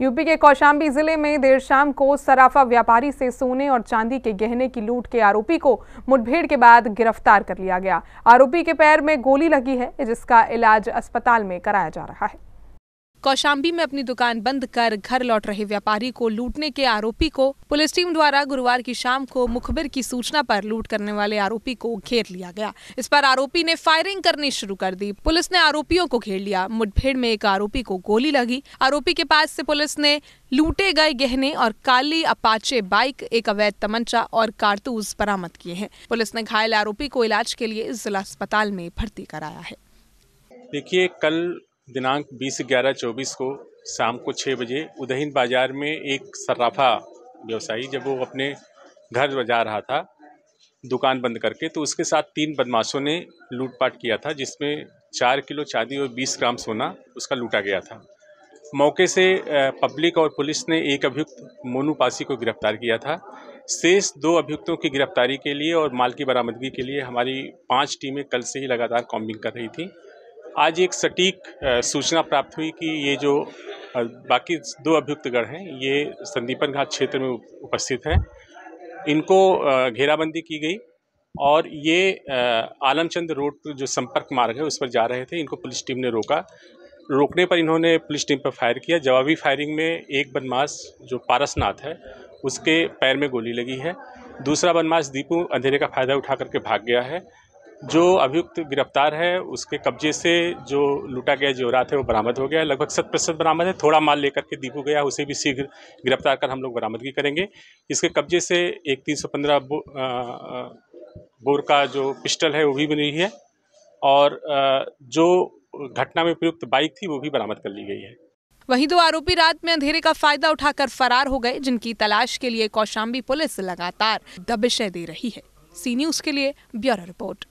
UP के कौशाम्बी ज़िले में देर शाम को सराफा व्यापारी से सोने और चांदी के गहने की लूट के आरोपी को मुठभेड़ के बाद गिरफ़्तार कर लिया गया। आरोपी के पैर में गोली लगी है, जिसका इलाज अस्पताल में कराया जा रहा है। कौशाम्बी में अपनी दुकान बंद कर घर लौट रहे व्यापारी को लूटने के आरोपी को पुलिस टीम द्वारा गुरुवार की शाम को मुखबिर की सूचना पर लूट करने वाले आरोपी को घेर लिया गया। इस पर आरोपी ने फायरिंग करनी शुरू कर दी। पुलिस ने आरोपियों को घेर लिया। मुठभेड़ में एक आरोपी को गोली लगी। आरोपी के पास से पुलिस ने लूटे गए गहने और काली अपाचे बाइक, एक अवैध तमंचा और कारतूस बरामद किए हैं। पुलिस ने घायल आरोपी को इलाज के लिए जिला अस्पताल में भर्ती कराया है। देखिए, कल दिनांक 20 ग्यारह चौबीस को शाम को छः बजे उदहीन बाज़ार में एक सर्राफा व्यवसायी, जब वो अपने घर जा रहा था, दुकान बंद करके तो उसके साथ तीन बदमाशों ने लूटपाट किया था, जिसमें चार किलो चांदी और बीस ग्राम सोना उसका लूटा गया था। मौके से पब्लिक और पुलिस ने एक अभियुक्त, मोनू पासी को गिरफ़्तार किया था। शेष दो अभियुक्तों की गिरफ्तारी के लिए और माल की बरामदगी के लिए हमारी पाँच टीमें कल से ही लगातार कॉम्बिंग कर रही थी। आज एक सटीक सूचना प्राप्त हुई कि ये जो बाकी दो अभियुक्तगढ़ हैं, ये संदीपन घाट क्षेत्र में उपस्थित हैं। इनको घेराबंदी की गई और ये आलमचंद रोड पर जो संपर्क मार्ग है, उस पर जा रहे थे। इनको पुलिस टीम ने रोका। रोकने पर इन्होंने पुलिस टीम पर फायर किया। जवाबी फायरिंग में एक बदमाश जो पारसनाथ है, उसके पैर में गोली लगी है। दूसरा बदमाश दीपू अंधेरे का फ़ायदा उठा करके भाग गया है। जो अभियुक्त गिरफ़्तार है, उसके कब्जे से जो लूटा गया जेवरात है, वो बरामद हो गया। लगभग शत प्रतिशत बरामद है। थोड़ा माल लेकर के दीपू गया, उसे भी शीघ्र गिरफ़्तार कर हम लोग बरामदगी करेंगे। इसके कब्जे से एक तीन सौ पंद्रह बोर का जो पिस्टल है, वो भी बनी है। और जो घटना में प्रयुक्त बाइक थी, वो भी बरामद कर ली गई है। वहीं दो आरोपी रात में अंधेरे का फ़ायदा उठाकर फरार हो गए, जिनकी तलाश के लिए कौशाम्बी पुलिस लगातार दबिशें दे रही है। सी न्यूज़ के लिए ब्यूरो रिपोर्ट।